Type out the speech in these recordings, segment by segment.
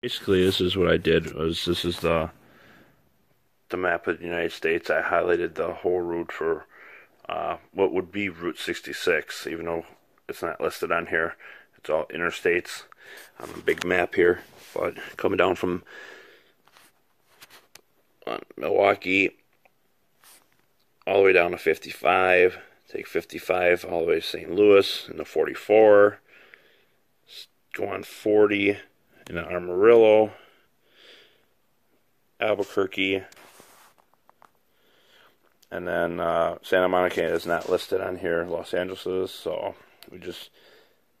Basically, this is what I did. Was this is the the map of the United States? I highlighted the whole route for uh, what would be Route 66, even though it's not listed on here. It's all interstates on a big map here. But coming down from uh, Milwaukee all the way down to 55. Take 55 all the way to St. Louis and the 44. Go on 40 in Amarillo, Albuquerque, and then uh, Santa Monica is not listed on here. Los Angeles so we just,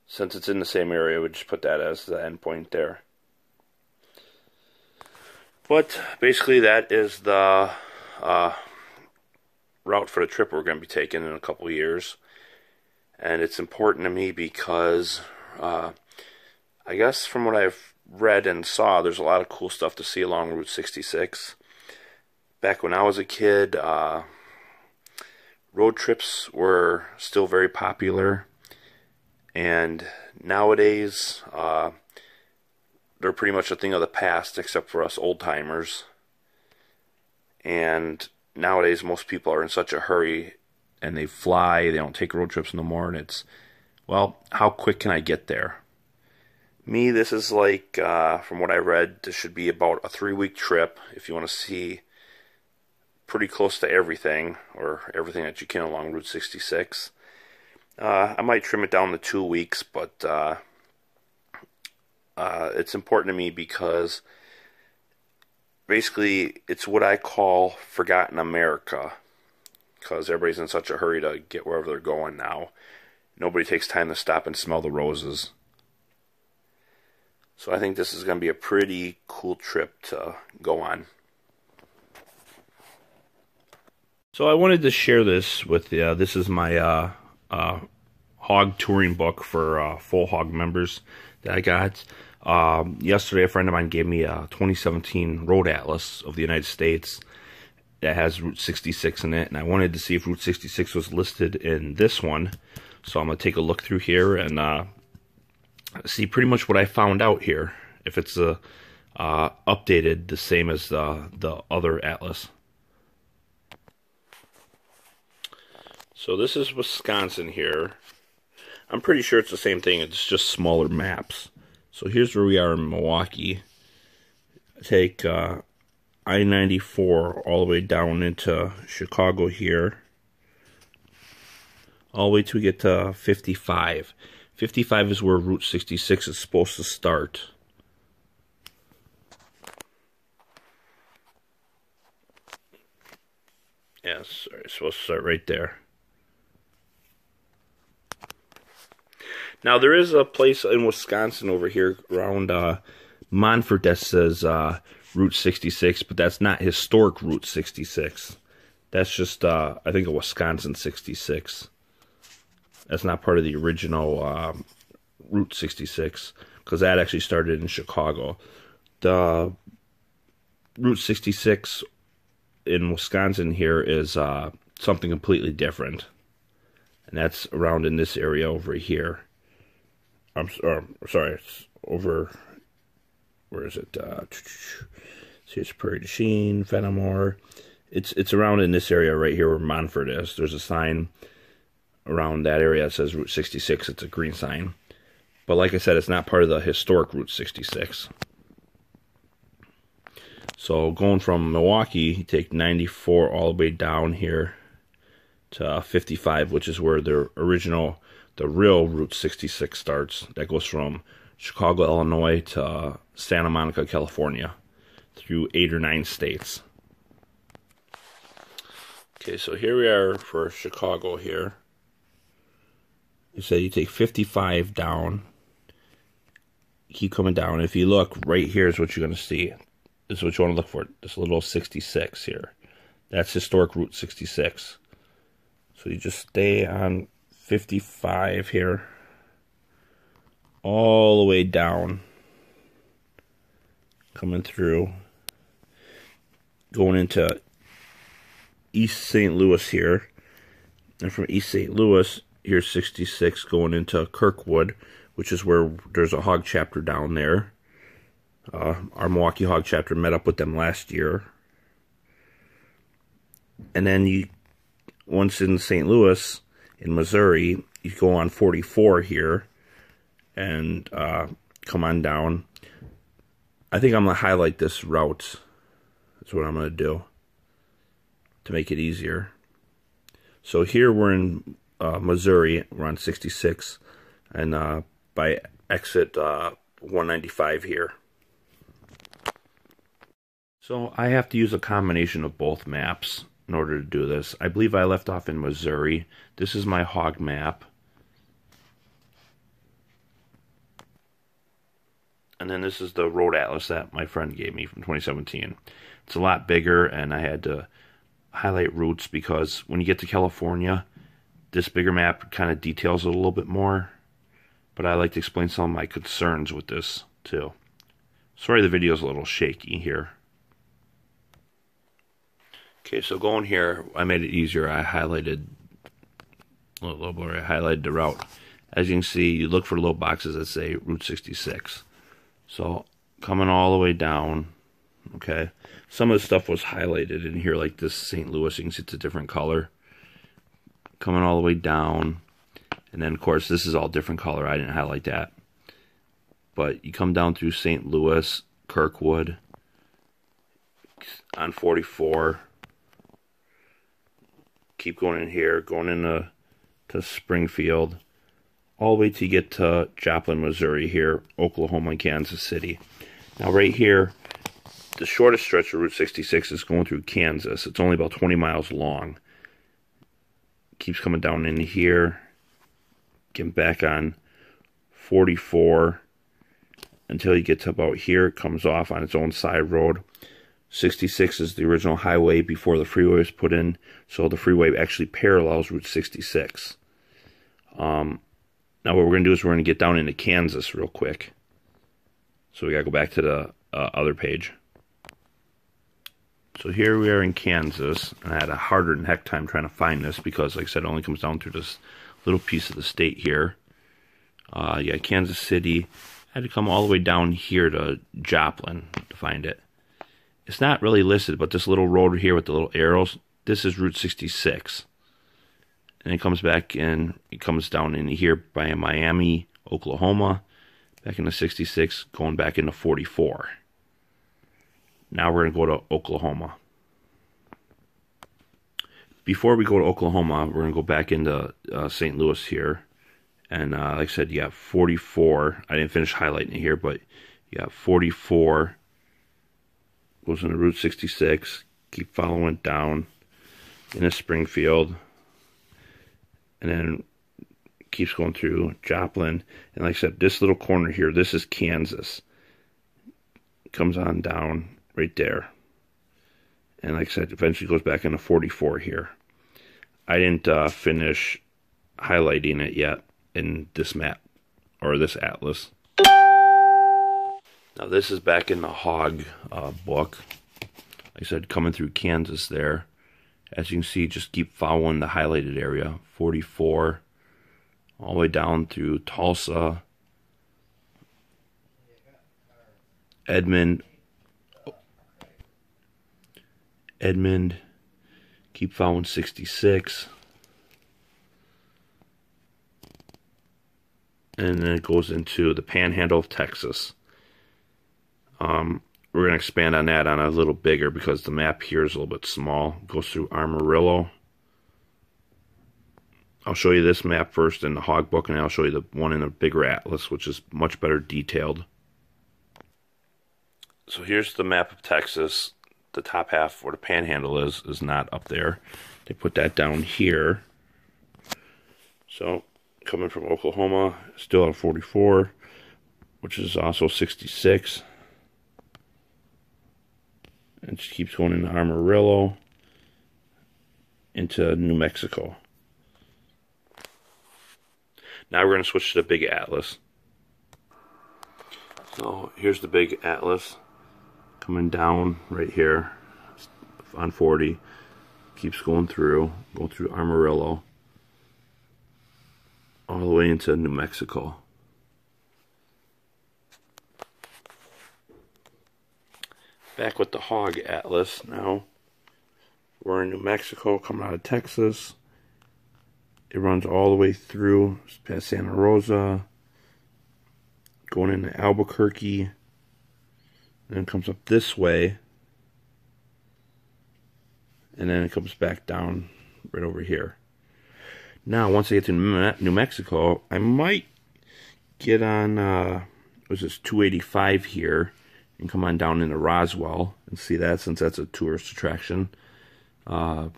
since it's in the same area, we just put that as the endpoint there. But basically, that is the uh, route for the trip we're going to be taking in a couple years. And it's important to me because uh, I guess from what I've read and saw, there's a lot of cool stuff to see along Route 66. Back when I was a kid, uh, road trips were still very popular. And nowadays, uh, they're pretty much a thing of the past, except for us old timers. And nowadays, most people are in such a hurry and they fly, they don't take road trips no more. And it's, well, how quick can I get there? Me, this is like, uh, from what I read, this should be about a three week trip if you want to see pretty close to everything or everything that you can along Route 66. Uh, I might trim it down to two weeks, but uh, uh, it's important to me because basically it's what I call forgotten America because everybody's in such a hurry to get wherever they're going now. Nobody takes time to stop and smell the roses. So I think this is going to be a pretty cool trip to go on. So I wanted to share this with you. This is my uh, uh, hog touring book for uh, full hog members that I got. Um, yesterday, a friend of mine gave me a 2017 Road Atlas of the United States that has Route 66 in it, and I wanted to see if Route 66 was listed in this one. So I'm going to take a look through here and uh, see pretty much what I found out here. If it's uh, uh, updated the same as the, the other atlas. So this is Wisconsin here. I'm pretty sure it's the same thing. It's just smaller maps. So here's where we are in Milwaukee. Take uh, I-94 all the way down into Chicago here. All the way to get to 55. 55 is where Route 66 is supposed to start. Yes, it's supposed to start right there. Now there is a place in Wisconsin over here around uh, Montfort that says uh, Route 66, but that's not historic Route 66. That's just uh, I think a Wisconsin 66. That's not part of the original um, Route 66 because that actually started in Chicago. The Route 66 in Wisconsin here is uh, something completely different, and that's around in this area over here. I'm uh, sorry, it's over. Where is it? Uh, see, it's Prairie du Chien, Fennimore. It's it's around in this area right here where Montfort is. There's a sign around that area that says Route 66. It's a green sign, but like I said, it's not part of the historic Route 66. So going from Milwaukee, you take 94 all the way down here to 55, which is where the original the real Route 66 starts. That goes from Chicago, Illinois to Santa Monica, California, through eight or nine states. Okay, so here we are for Chicago here. You say you take 55 down, keep coming down. If you look right here is what you're going to see. This is what you want to look for. This little 66 here. That's historic Route 66. So you just stay on 55 here. All the way down. Coming through. Going into East St. Louis here. And from East St. Louis, here's 66 going into Kirkwood, which is where there's a hog chapter down there. Uh, our Milwaukee Hog chapter met up with them last year. And then you, once in St. Louis, in Missouri, you go on 44 here and uh, come on down. I think I'm going to highlight this route. That's what I'm going to do to make it easier. So here we're in uh, Missouri. On 66. And uh, by exit uh, 195 here. So I have to use a combination of both maps in order to do this. I believe I left off in Missouri. This is my hog map. And then this is the road atlas that my friend gave me from 2017. It's a lot bigger and I had to highlight routes because when you get to California, this bigger map kind of details it a little bit more. But I like to explain some of my concerns with this too. Sorry the video is a little shaky here. Okay, so going here, I made it easier. I highlighted a little blurry. I highlighted the route. As you can see, you look for little boxes that say Route 66. So coming all the way down, okay. Some of the stuff was highlighted in here, like this St. Louis. You can see it's a different color. Coming all the way down, and then of course this is all different color. I didn't highlight that. But you come down through St. Louis, Kirkwood, on 44 keep going in here, going into to Springfield, all the way to get to Joplin, Missouri here, Oklahoma, and Kansas City. Now right here, the shortest stretch of Route 66 is going through Kansas. It's only about 20 miles long. Keeps coming down in here, getting back on 44 until you get to about here. It comes off on its own side road. 66 is the original highway before the freeway was put in, so the freeway actually parallels Route 66. Um, now what we're going to do is we're going to get down into Kansas real quick. So we got to go back to the uh, other page. So here we are in Kansas, and I had a harder than heck time trying to find this because, like I said, it only comes down through this little piece of the state here. Uh, yeah, Kansas City. I had to come all the way down here to Joplin to find it. It's not really listed, but this little road here with the little arrows, this is Route 66. And it comes back in, it comes down in here by Miami, Oklahoma, back into 66, going back into 44. Now we're going to go to Oklahoma. Before we go to Oklahoma, we're going to go back into uh, St. Louis here. And uh, like I said, you got 44. I didn't finish highlighting it here, but you got 44 goes into Route 66, keep following down into Springfield, and then keeps going through Joplin. And like I said, this little corner here, this is Kansas. Comes on down right there. And like I said, eventually goes back into 44 here. I didn't uh, finish highlighting it yet in this map or this atlas. Now this is back in the hog uh, book. Like I said, coming through Kansas there. As you can see, just keep following the highlighted area. 44, all the way down through Tulsa, Edmond, Edmond, keep following 66. And then it goes into the panhandle of Texas. Um, we're going to expand on that on a little bigger because the map here is a little bit small. It goes through Amarillo. I'll show you this map first in the hog book, and I'll show you the one in the bigger atlas, which is much better detailed. So here's the map of Texas. The top half where the panhandle is is not up there. They put that down here. So coming from Oklahoma, still at 44, which is also 66. And just keeps going into Amarillo, into New Mexico. Now we're going to switch to the big atlas. So here's the big atlas coming down right here on 40. Keeps going through, going through Amarillo, all the way into New Mexico. back with the Hog Atlas now. We're in New Mexico, coming out of Texas. It runs all the way through past Santa Rosa, going into Albuquerque, then comes up this way, and then it comes back down right over here. Now, once I get to New Mexico, I might get on, uh, was this 285 here, and come on down into Roswell and see that since that's a tourist attraction. Uh,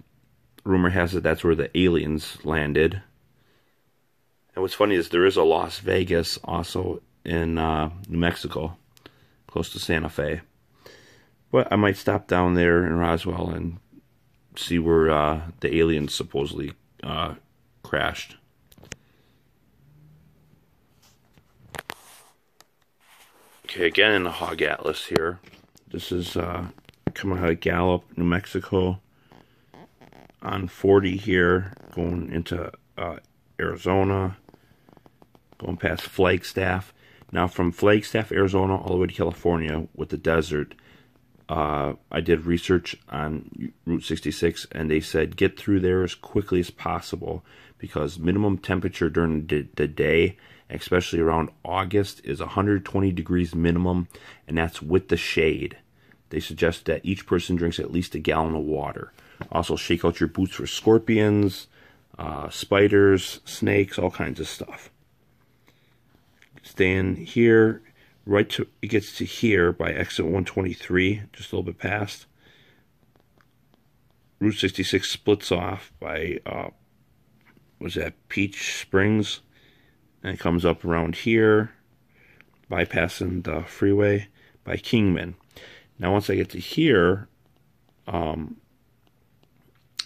rumor has it that's where the aliens landed. And what's funny is there is a Las Vegas also in uh, New Mexico, close to Santa Fe. But I might stop down there in Roswell and see where uh, the aliens supposedly uh, crashed. Okay, again in the Hog Atlas here. This is uh, coming out of Gallup, New Mexico. On 40 here, going into uh, Arizona, going past Flagstaff. Now from Flagstaff, Arizona, all the way to California with the desert. Uh, I did research on Route 66, and they said get through there as quickly as possible because minimum temperature during the, day especially around August, is 120 degrees minimum, and that's with the shade. They suggest that each person drinks at least a gallon of water. Also, shake out your boots for scorpions, uh, spiders, snakes, all kinds of stuff. Stand here, right to it gets to here by exit 123, just a little bit past. Route 66 splits off by uh, was that Peach Springs? and it comes up around here, bypassing the freeway by Kingman. Now, once I get to here, um,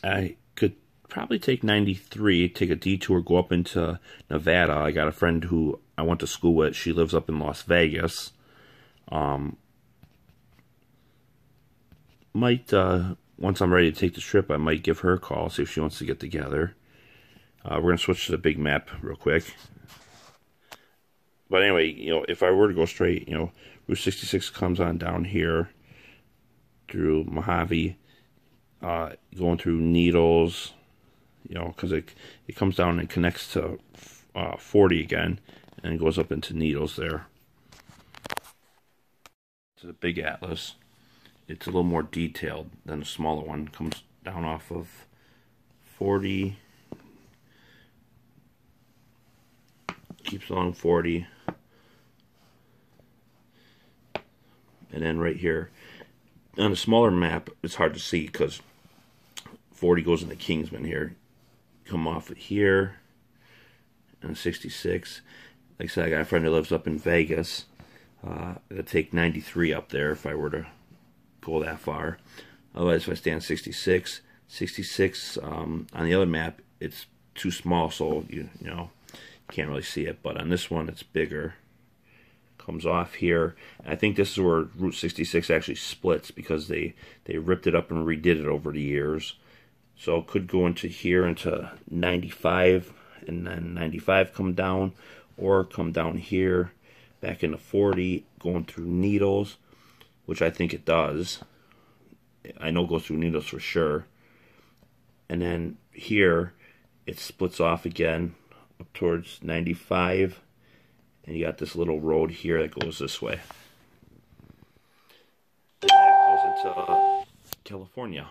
I probably take 93, take a detour, go up into Nevada. I got a friend who I went to school with. She lives up in Las Vegas. Um, might, uh, once I'm ready to take the trip, I might give her a call, see if she wants to get together. Uh, we're going to switch to the big map real quick. But anyway, you know, if I were to go straight, you know, Route 66 comes on down here through Mojave, uh, going through Needles, you know, because it it comes down and connects to uh, 40 again, and goes up into Needles there. It's a big atlas. It's a little more detailed than the smaller one. Comes down off of 40 keeps along 40 and then right here on a smaller map it's hard to see because 40 goes into Kingsman here come off of here and 66 like I said I got a friend who lives up in Vegas uh, it'd take 93 up there if I were to go that far otherwise if I stay on 66 66 um, on the other map it's too small so you, you know can't really see it, but on this one it's bigger. Comes off here. And I think this is where Route 66 actually splits because they, they ripped it up and redid it over the years. So it could go into here into 95 and then 95 come down or come down here back into 40 going through needles which I think it does. I know goes through needles for sure. And then here it splits off again up towards 95 and you got this little road here that goes this way. And that goes into uh, California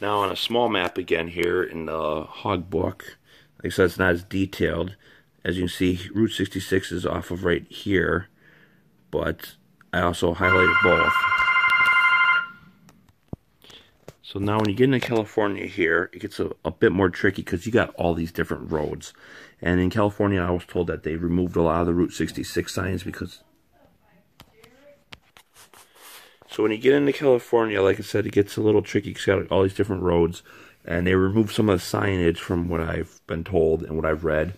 now on a small map again here in the hog book like I said it's not as detailed as you can see Route 66 is off of right here but I also highlighted both so now when you get into California here, it gets a, a bit more tricky because you got all these different roads. And in California, I was told that they removed a lot of the Route 66 signs because... So when you get into California, like I said, it gets a little tricky because got all these different roads. And they remove some of the signage from what I've been told and what I've read.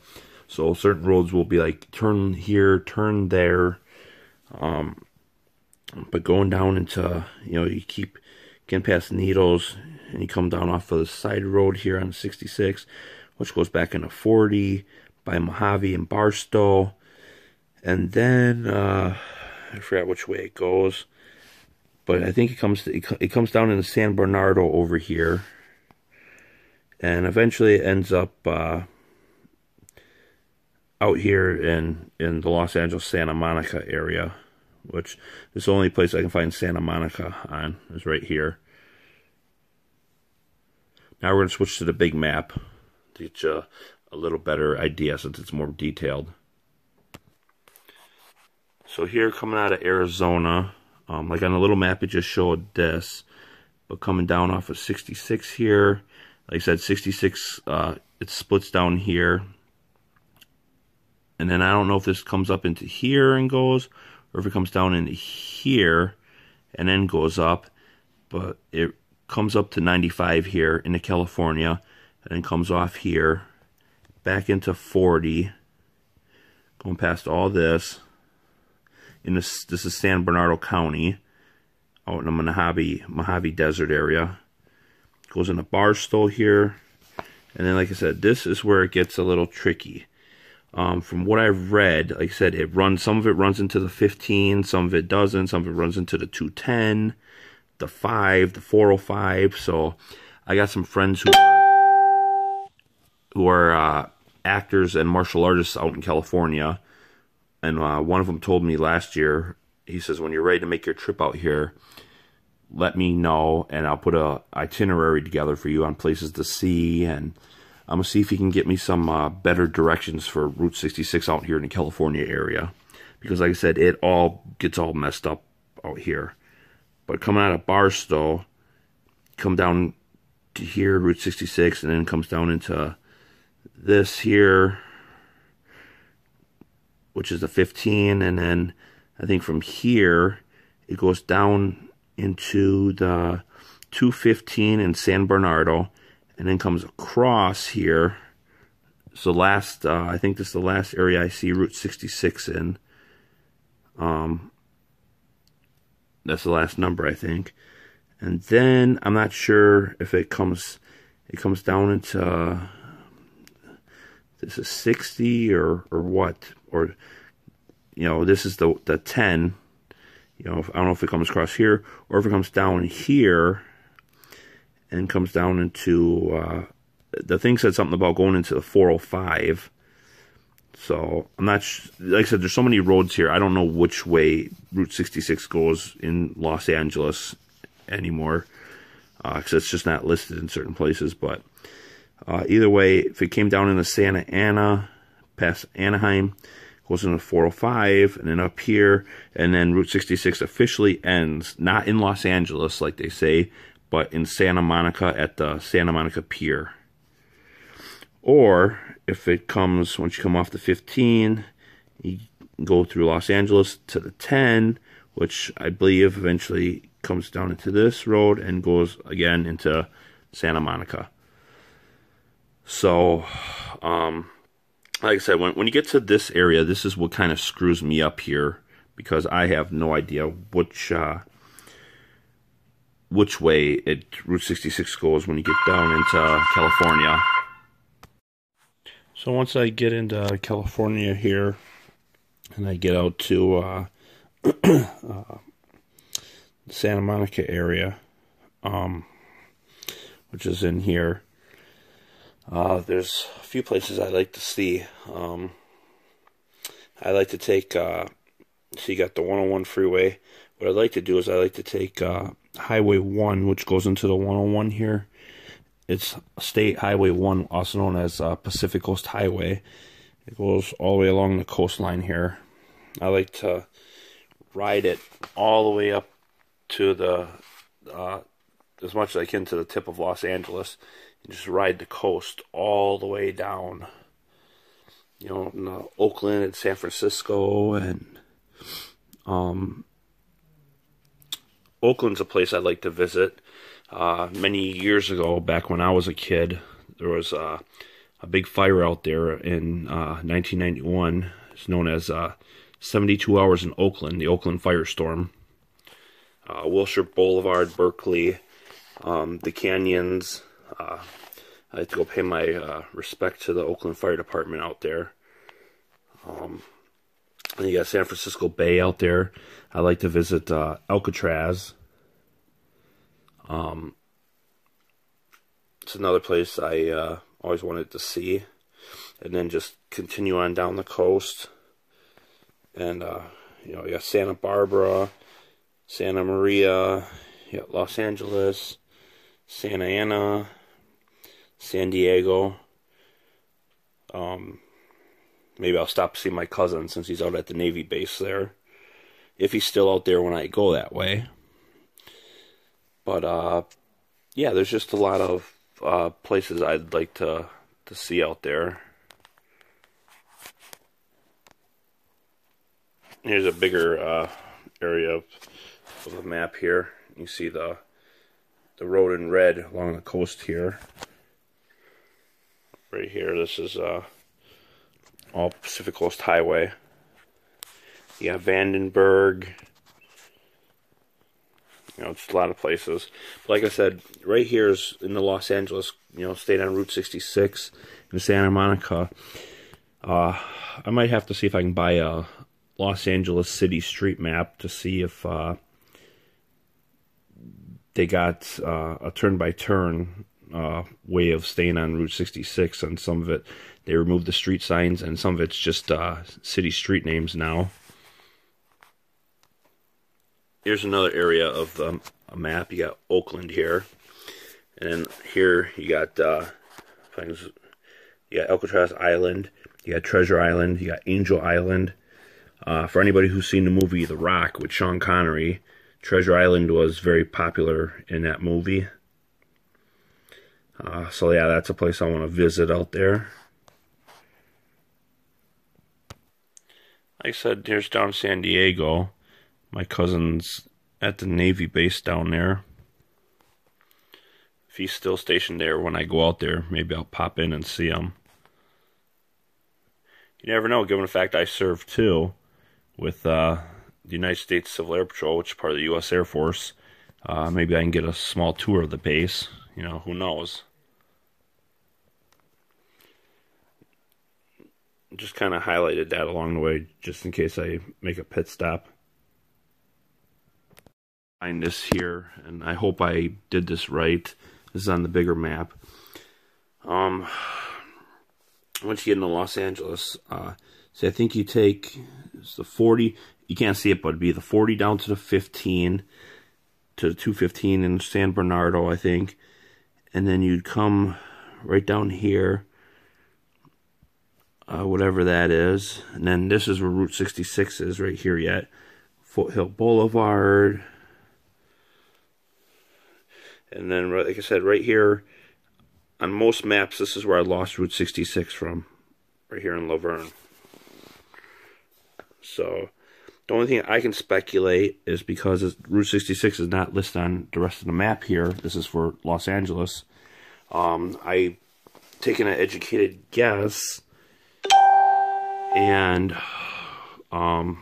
So certain roads will be like, turn here, turn there. Um, but going down into, you know, you keep getting past Needles, and you come down off of the side road here on 66, which goes back into 40 by Mojave and Barstow. And then uh, I forgot which way it goes, but I think it comes to, it comes down into San Bernardo over here, and eventually it ends up uh, out here in in the Los Angeles Santa Monica area, which is the only place I can find Santa Monica on is right here. Now we're going to switch to the big map to get you a little better idea since it's more detailed. So here coming out of Arizona, um, like on the little map it just showed this, but coming down off of 66 here, like I said, 66, uh, it splits down here. And then I don't know if this comes up into here and goes, or if it comes down into here and then goes up, but it comes up to 95 here into California, and then comes off here, back into 40, going past all this, in this this is San Bernardino County, out in the Mojave Mojave Desert area. Goes in into Barstow here, and then like I said, this is where it gets a little tricky. Um, from what I've read, like I said, it runs some of it runs into the 15, some of it doesn't, some of it runs into the 210, the 5, the 405. So I got some friends who who are uh, actors and martial artists out in California and uh, one of them told me last year. He says, when you're ready to make your trip out here, let me know, and I'll put a itinerary together for you on places to see, and I'm gonna see if he can get me some uh, better directions for Route 66 out here in the California area, because like I said, it all gets all messed up out here. But coming out of Barstow, come down to here, Route 66, and then comes down into this here which is the 15, and then I think from here it goes down into the 215 in San Bernardo, and then comes across here. So last, uh, I think this is the last area I see Route 66 in. Um, that's the last number, I think. And then I'm not sure if it comes, it comes down into. Uh, this is 60 or or what or you know this is the the 10 you know I don't know if it comes across here or if it comes down here and comes down into uh, the thing said something about going into the 405 so I'm not like I said there's so many roads here. I don't know which way Route 66 goes in Los Angeles anymore because uh, it's just not listed in certain places but uh, either way if it came down into Santa Ana past Anaheim goes into 405 and then up here and then Route 66 officially ends not in Los Angeles like they say but in Santa Monica at the Santa Monica Pier. Or if it comes once you come off the 15 you go through Los Angeles to the 10 which I believe eventually comes down into this road and goes again into Santa Monica. So um like I said, when, when you get to this area, this is what kind of screws me up here because I have no idea which uh, which way it Route 66 goes when you get down into California. So once I get into California here, and I get out to uh, uh, Santa Monica area, um, which is in here, uh, there's a few places I like to see. Um, I like to take, uh, so you got the 101 freeway. What I like to do is I like to take uh, Highway 1, which goes into the 101 here. It's State Highway 1, also known as uh, Pacific Coast Highway. It goes all the way along the coastline here. I like to ride it all the way up to the, uh, as much as I can to the tip of Los Angeles and just ride the coast all the way down. You know, in, uh, Oakland and San Francisco, and um, Oakland's a place I'd like to visit. Uh, many years ago, back when I was a kid, there was uh, a big fire out there in 1991. Uh, it's known as uh, 72 Hours in Oakland, the Oakland Firestorm. Uh, Wilshire Boulevard, Berkeley, um, the canyons, uh, I had to go pay my uh, respect to the Oakland Fire Department out there. Um, And you got San Francisco Bay out there. I like to visit uh, Alcatraz. Um, it's another place I uh, always wanted to see. And then just continue on down the coast. And, uh, you know, you got Santa Barbara, Santa Maria, you got Los Angeles, Santa Ana, San Diego. Um, maybe I'll stop to see my cousin since he's out at the Navy base there. If he's still out there when I go that way. But uh, yeah, there's just a lot of uh, places I'd like to to see out there. Here's a bigger uh, area of, of the map here. You see the the road in red along the coast here. Right here, this is uh, all Pacific Coast Highway. You have Vandenberg. You know, it's a lot of places. But like I said, right here is in the Los Angeles, you know, stayed on Route 66 in Santa Monica. Uh, I might have to see if I can buy a Los Angeles city street map to see if uh, they got uh, a turn by turn way of staying on Route 66. On some of it, they removed the street signs, and some of it's just uh, city street names now. Here's another area of um, a map. You got Oakland here, and here you got uh, you got Alcatraz Island, you got Treasure Island, you got Angel Island. Uh, for anybody who's seen the movie The Rock with Sean Connery, Treasure Island was very popular in that movie. Uh, so yeah, that's a place I want to visit out there. Like I said, here's down San Diego. My cousin's at the Navy base down there. If he's still stationed there when I go out there, maybe I'll pop in and see him. You never know, given the fact I serve too with uh, the United States Civil Air Patrol, which is part of the U.S. Air Force. Uh, maybe I can get a small tour of the base. You know, who knows? Just kind of highlighted that along the way, just in case I make a pit stop. Find this here, and I hope I did this right. This is on the bigger map. Um, once you get into Los Angeles, uh, so I think you take the 40. You can't see it, but it'd be the 40 down to the 15 to the 215 in San Bernardo, I think. And then you'd come right down here, uh, whatever that is. And then this is where Route 66 is, right here yet. Foothill Boulevard. And then, like I said, right here, on most maps, this is where I lost Route 66 from, right here in La Verne. So the only thing I can speculate is because Route 66 is not listed on the rest of the map here. This is for Los Angeles. Um, I taken an educated guess, and um,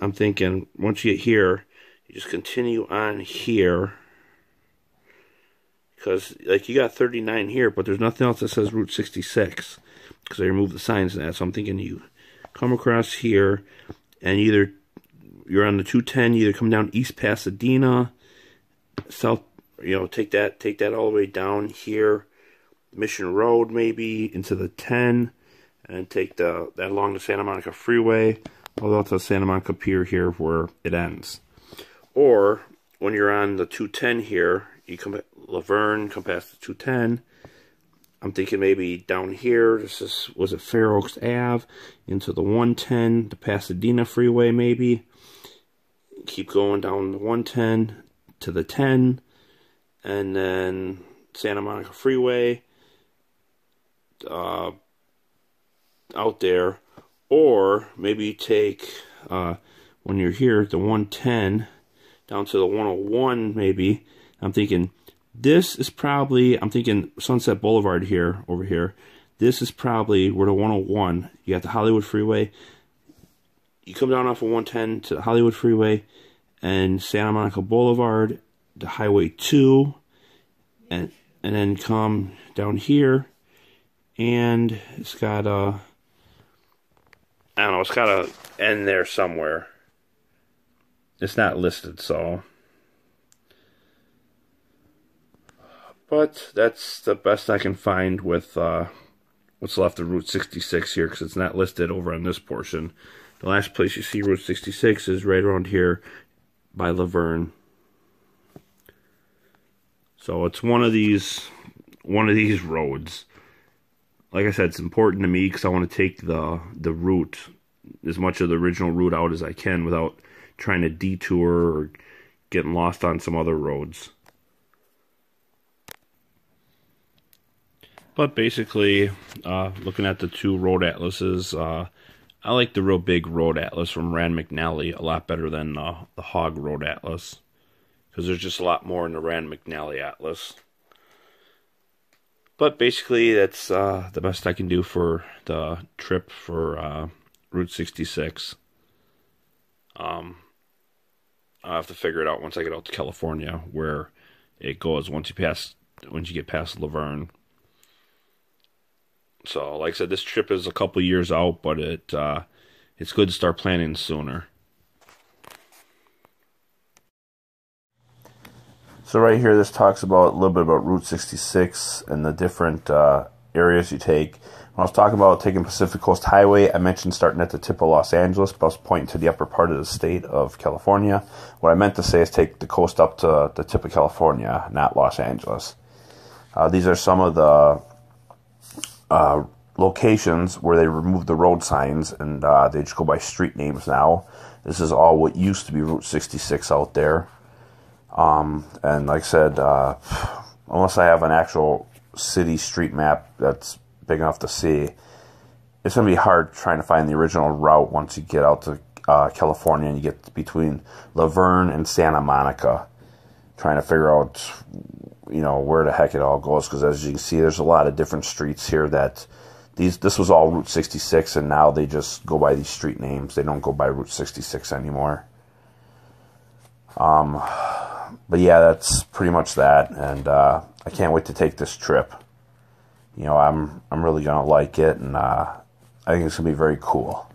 I'm thinking once you get here, you just continue on here. Because, like, you got 39 here, but there's nothing else that says Route 66 because I removed the signs and that. So I'm thinking you come across here and either you're on the 210, you either come down East Pasadena, south, you know, take that take that all the way down here, Mission Road maybe into the 10, and take the that along the Santa Monica Freeway, all out to Santa Monica Pier here where it ends. Or when you're on the 210 here, you come at La Verne, come past the 210, I'm thinking maybe down here, this is, was it Fair Oaks Ave, into the 110, the Pasadena Freeway maybe. Keep going down the 110 to the 10, and then Santa Monica Freeway uh, out there. Or maybe take, uh, when you're here, the 110 down to the 101 maybe. I'm thinking this is probably, I'm thinking Sunset Boulevard here, over here. This is probably where the 101, you got the Hollywood Freeway. You come down off of 110 to the Hollywood Freeway and Santa Monica Boulevard, the Highway 2, and and then come down here, and it's got a I don't know, it's gotta end there somewhere. It's not listed, so. But that's the best I can find with uh, what's left of Route 66 here, because it's not listed over on this portion. The last place you see Route 66 is right around here by La Verne. So it's one of these one of these roads. Like I said, it's important to me because I want to take the the route as much of the original route out as I can without trying to detour or getting lost on some other roads. But basically, uh, looking at the two road atlases, uh, I like the real big road atlas from Rand McNally a lot better than uh, the Hog Road Atlas because there's just a lot more in the Rand McNally Atlas. But basically, that's uh, the best I can do for the trip for uh, Route 66. Um, I'll have to figure it out once I get out to California where it goes once you pass once you get past La Verne. So, like I said, this trip is a couple years out, but it uh, it's good to start planning sooner. So right here, this talks about a little bit about Route 66 and the different uh, areas you take. When I was talking about taking Pacific Coast Highway, I mentioned starting at the tip of Los Angeles, but I was pointing to the upper part of the state of California. What I meant to say is take the coast up to the tip of California, not Los Angeles. Uh, these are some of the uh, locations where they removed the road signs and uh, they just go by street names now. This is all what used to be Route 66 out there. Um, and like I said, uh, unless I have an actual city street map that's big enough to see, it's going to be hard trying to find the original route once you get out to uh, California and you get between La Verne and Santa Monica, trying to figure out, you know, where the heck it all goes. Because as you can see, there's a lot of different streets here that these this was all Route 66, and now they just go by these street names. They don't go by Route 66 anymore. Um but yeah, that's pretty much that, and uh, I can't wait to take this trip. You know, I'm I'm really gonna like it, and uh, I think it's gonna be very cool.